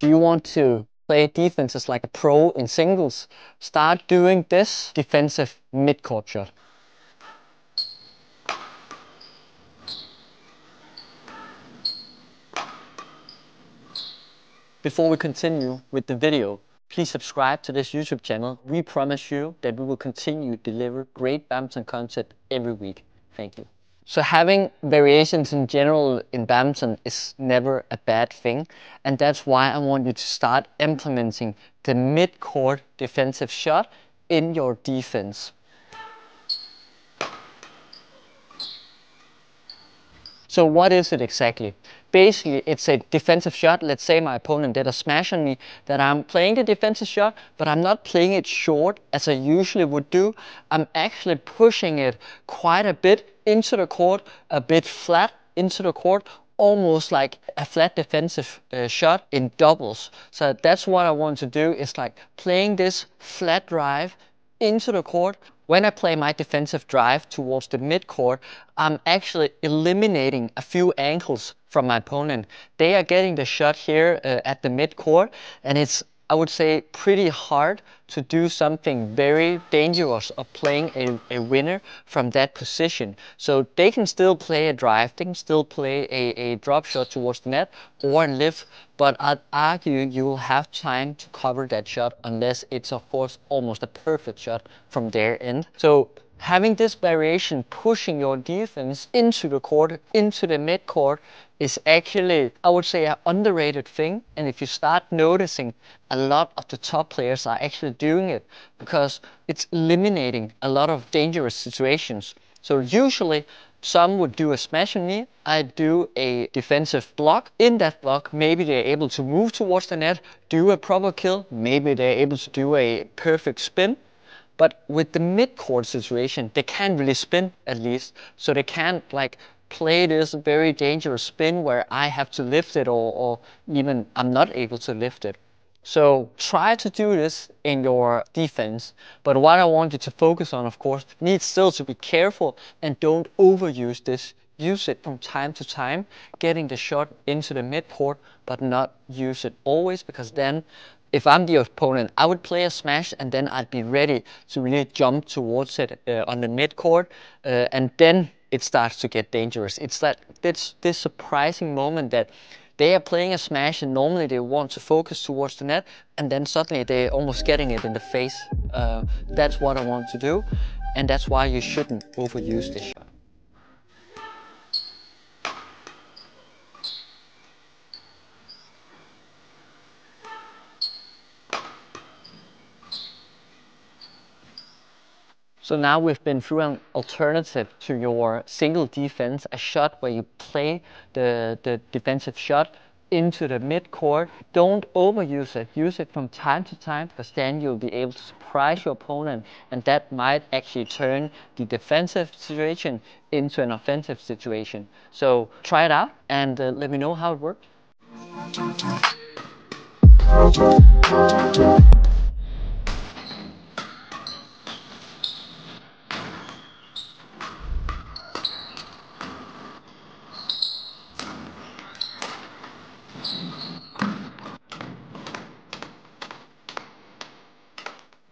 Do you want to play defenses like a pro in singles? Start doing this defensive mid-court shot. Before we continue with the video, please subscribe to this YouTube channel. We promise you that we will continue to deliver great badminton content every week. Thank you. So having variations in general in badminton is never a bad thing. And that's why I want you to start implementing the mid-court defensive shot in your defense. So what is it exactly? Basically, it's a defensive shot. Let's say my opponent did a smash on me, that I'm playing the defensive shot, but I'm not playing it short as I usually would do. I'm actually pushing it quite a bit into the court, a bit flat into the court, almost like a flat defensive uh, shot in doubles. So that's what I want to do is like playing this flat drive into the court. When I play my defensive drive towards the mid-court, I'm actually eliminating a few angles from my opponent. They are getting the shot here uh, at the mid-court and it's I would say pretty hard to do something very dangerous of playing a, a winner from that position. So they can still play a drive, they can still play a, a drop shot towards the net or a lift, but I'd argue you will have time to cover that shot unless it's of course almost a perfect shot from their end. So having this variation pushing your defense into the court, into the mid court, is actually, I would say, an underrated thing. And if you start noticing, a lot of the top players are actually doing it because it's eliminating a lot of dangerous situations. So usually, some would do a smash on me. I do a defensive block. In that block, maybe they're able to move towards the net, do a proper kill. Maybe they're able to do a perfect spin. But with the mid-court situation, they can't really spin at least. So they can't like play this very dangerous spin where I have to lift it or, or even I'm not able to lift it. So try to do this in your defense. But what I want you to focus on, of course, needs still to be careful and don't overuse this. Use it from time to time, getting the shot into the mid court, but not use it always because then if I'm the opponent, I would play a smash and then I'd be ready to really jump towards it uh, on the mid court. Uh, and then it starts to get dangerous. It's that this, this surprising moment that they are playing a smash and normally they want to focus towards the net and then suddenly they're almost getting it in the face. Uh, that's what I want to do and that's why you shouldn't overuse this shot. So now we've been through an alternative to your single defense, a shot where you play the, the defensive shot into the mid-court. Don't overuse it. Use it from time to time because then you'll be able to surprise your opponent and that might actually turn the defensive situation into an offensive situation. So try it out and uh, let me know how it works.